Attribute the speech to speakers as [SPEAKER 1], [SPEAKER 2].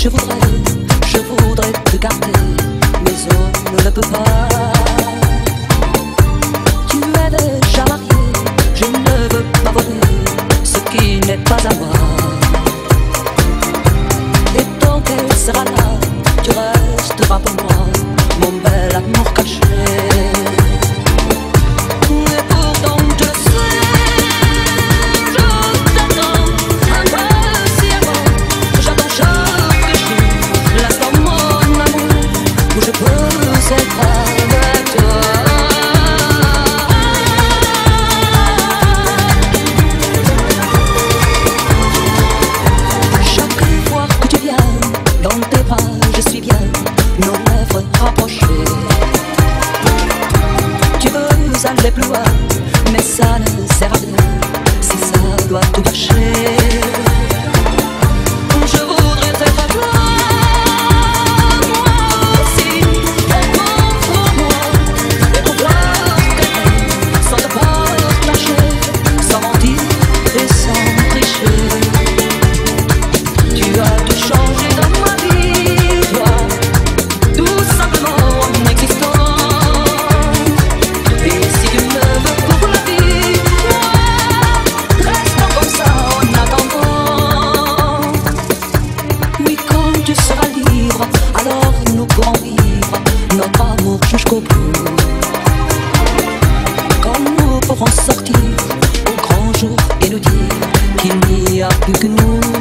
[SPEAKER 1] Je voudrais, je voudrais te garder, mais on ne le peut pas. déploie, mais ça ne sert à rien si ça doit tout gâcher. Kimi yap yükünü